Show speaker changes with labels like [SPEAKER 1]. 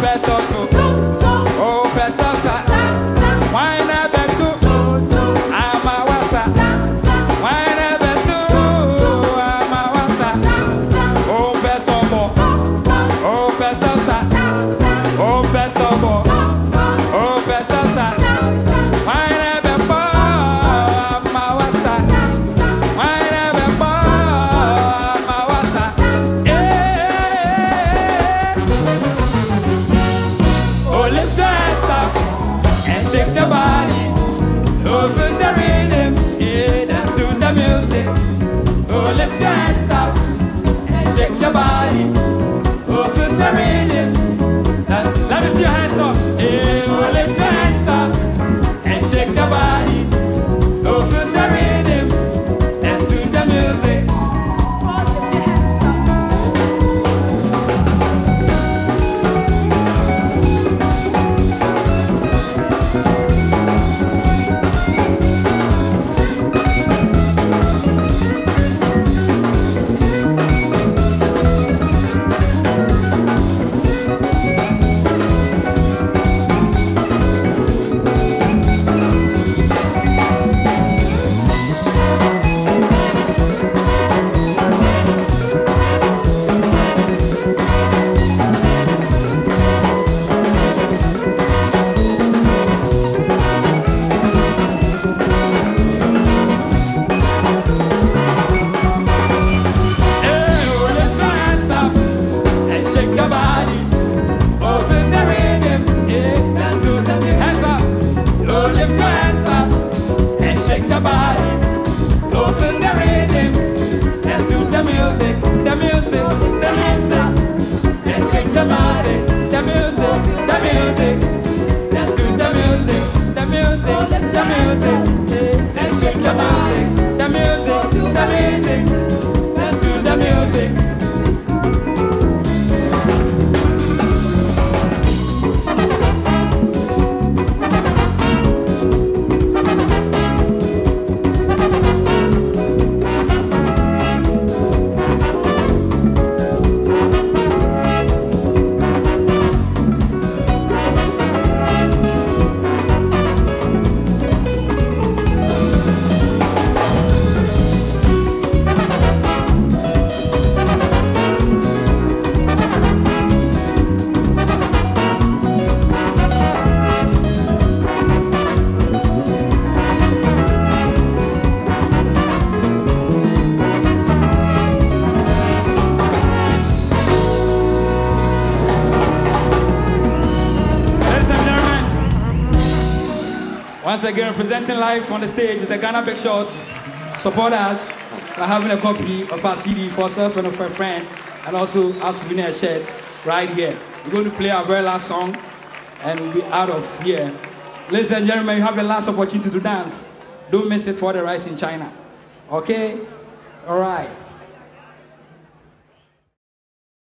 [SPEAKER 1] best again, presenting live on the stage is the Ghana Bigshots. Support us by having a copy of our CD for yourself and for a friend, and also our souvenir shirts right here. We're going to play our very last song, and we'll be out of here. Ladies and gentlemen, you have the last opportunity to dance. Don't miss it for the rise in China. Okay? All right.